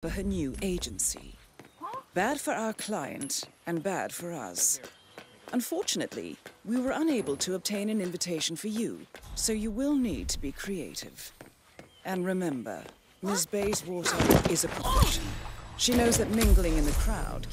for her new agency. Bad for our client and bad for us. Unfortunately, we were unable to obtain an invitation for you, so you will need to be creative. And remember, Ms. Bayswater is a professional. She knows that mingling in the crowd